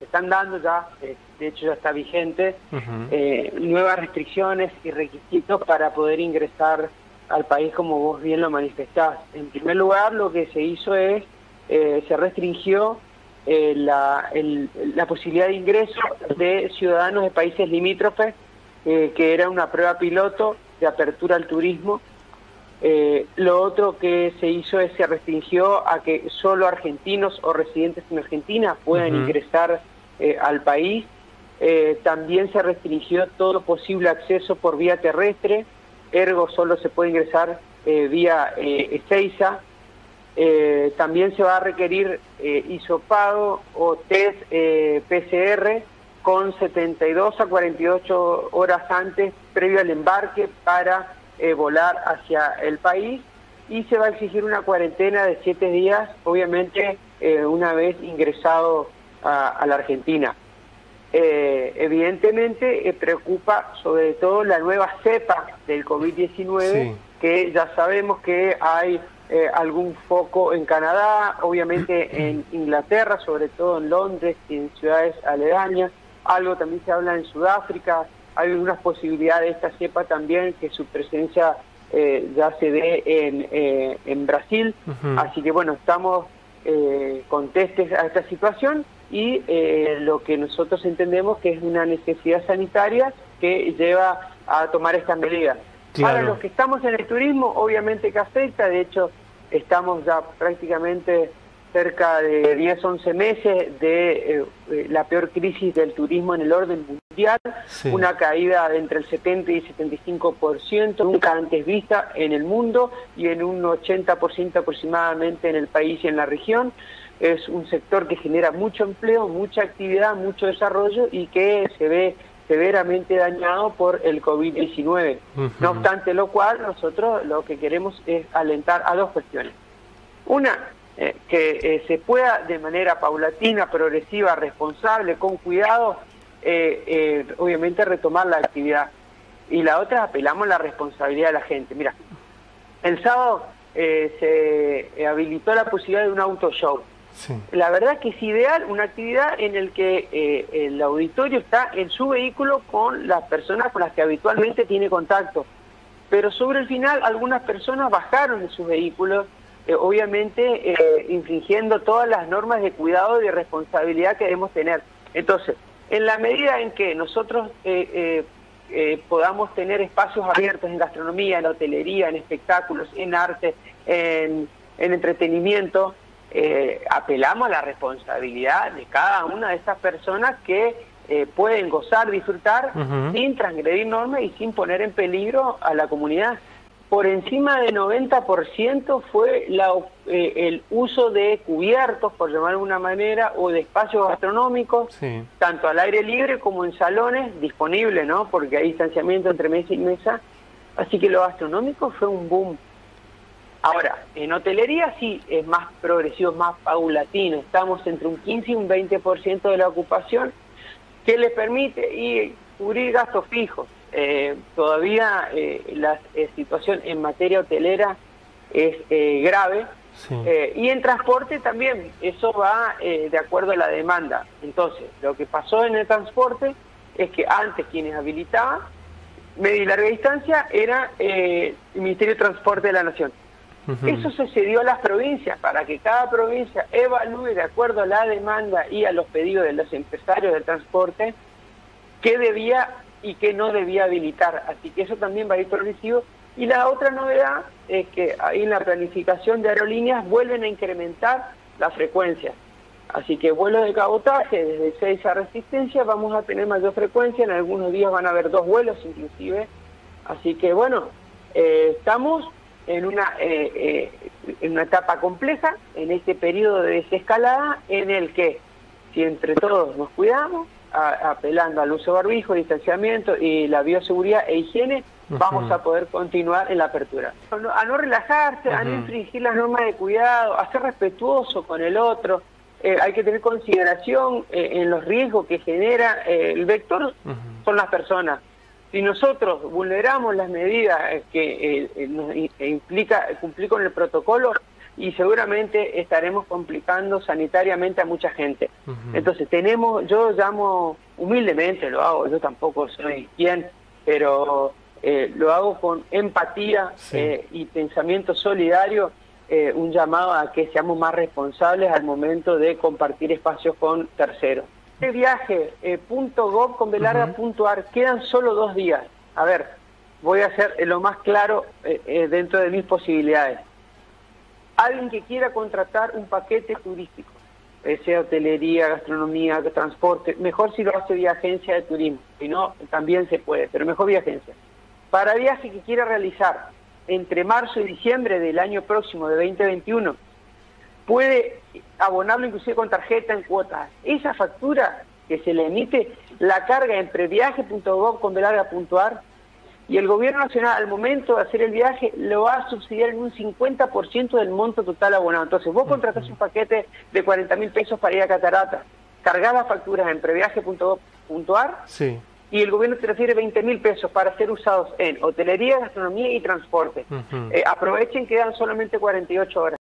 están dando ya, eh, de hecho ya está vigente, eh, nuevas restricciones y requisitos para poder ingresar al país como vos bien lo manifestás. En primer lugar, lo que se hizo es, eh, se restringió la, la, posibilidad de ingreso de ciudadanos de países limítrofes, que era una prueba piloto de apertura al turismo. lo otro que se hizo es se restringió a que solo argentinos o residentes en Argentina puedan ingresar eh, al país. Eh, también se restringió todo posible acceso por vía terrestre, ergo solo se puede ingresar eh, vía Ezeiza. también se va a requerir hisopado o test PCR con 72 a 48 horas antes previo al embarque para volar hacia el país y se va a exigir una cuarentena de siete días, obviamente una vez ingresado a, la Argentina. Eh, evidentemente eh, preocupa sobre todo la nueva cepa del COVID-19, que ya sabemos que hay eh, algún foco en Canadá, obviamente en Inglaterra, sobre todo en Londres y en ciudades aledañas, algo también se habla en Sudáfrica, hay algunas posibilidades de esta cepa también que su presencia ya se ve en, en Brasil, así que bueno, estamos contestes a esta situación y eh, lo que nosotros entendemos que es una necesidad sanitaria que lleva a tomar estas medidas. Para los que estamos en el turismo, obviamente que afecta, de hecho estamos ya prácticamente cerca de 10, 11 meses de eh, eh, la peor crisis del turismo en el orden mundial, una caída de entre el 70 y 75%, nunca antes vista en el mundo y en un 80% aproximadamente en el país y en la región es un sector que genera mucho empleo, mucha actividad, mucho desarrollo y que se ve severamente dañado por el COVID-19. No obstante lo cual, nosotros lo que queremos es alentar a dos cuestiones. Una, eh, que eh, se pueda de manera paulatina, progresiva, responsable, con cuidado, eh, obviamente retomar la actividad. Y la otra, apelamos a la responsabilidad de la gente. Mira, el sábado se habilitó la posibilidad de un auto show. La verdad que es ideal una actividad en el que eh, el auditorio está en su vehículo con las personas con las que habitualmente tiene contacto. Pero sobre el final algunas personas bajaron de sus vehículos, eh, obviamente eh, infringiendo todas las normas de cuidado y de responsabilidad que debemos tener. Entonces, en la medida en que nosotros podamos tener espacios abiertos en gastronomía, en hotelería, en espectáculos, en arte, en entretenimiento, eh, apelamos a la responsabilidad de cada una de esas personas que eh, pueden gozar, disfrutar sin transgredir normas y sin poner en peligro a la comunidad. Por encima del 90% fue la, eh, el uso de cubiertos, por llamar de alguna manera, o de espacios gastronómicos, tanto al aire libre como en salones disponibles, ¿no? Porque hay distanciamiento entre mesa y mesa. Así que lo gastronómico fue un boom. Ahora, en hotelería sí es más progresivo, más paulatino. Estamos entre un 15 y un 20% de la ocupación que le permite y cubrir gastos fijos. Eh, todavía eh, la eh, situación en materia hotelera es grave y en transporte también, eso va de acuerdo a la demanda. Entonces, lo que pasó en el transporte es que antes quienes habilitaban media y larga distancia era el Ministerio de Transporte de la Nación. Eso se cedió a las provincias para que cada provincia evalúe de acuerdo a la demanda y a los pedidos de los empresarios del transporte qué debía y qué no debía habilitar. Así que eso también va a ir progresivo. Y la otra novedad es que ahí en la planificación de aerolíneas vuelven a incrementar la frecuencia. Así que vuelos de cabotaje desde 6 a Resistencia vamos a tener mayor frecuencia, en algunos días van a haber dos vuelos inclusive. Así que bueno, eh, estamos en una, eh, eh, en una etapa compleja, en este periodo de desescalada, en el que, si entre todos nos cuidamos, apelando al uso barbijo, distanciamiento y la bioseguridad e higiene, vamos a poder continuar en la apertura. A no relajarse, a no infringir las normas de cuidado, a ser respetuoso con el otro. Eh, hay que tener consideración en los riesgos que genera el vector, son las personas si nosotros vulneramos las medidas que eh, eh, nos implica cumplir con el protocolo, y seguramente estaremos complicando sanitariamente a mucha gente. Entonces tenemos, yo llamo humildemente, lo hago, yo tampoco soy quien, pero eh, lo hago con empatía eh, y pensamiento solidario, eh, un llamado a que seamos más responsables al momento de compartir espacios con terceros. Este viaje, punto .gov con ar, quedan solo dos días. A ver, voy a ser lo más claro dentro de mis posibilidades. Alguien que quiera contratar un paquete turístico, sea hotelería, gastronomía, transporte, mejor si lo hace vía agencia de turismo, si no, también se puede, pero mejor vía agencia para viaje que quiera realizar entre marzo y diciembre del año próximo de 2021, puede abonarlo inclusive con tarjeta en cuotas. Esa factura que se le emite la carga en previaje.gov con velarga.ar y el gobierno nacional al momento de hacer el viaje lo va a subsidiar en un 50% del monto total abonado. Entonces vos contratás un paquete de 40 mil pesos para ir a Catarata, cargás las facturas en previaje.gov.ar sí y el gobierno te refiere 20 mil pesos para ser usados en hotelería, gastronomía y transporte. Eh, aprovechen, quedan solamente 48 horas.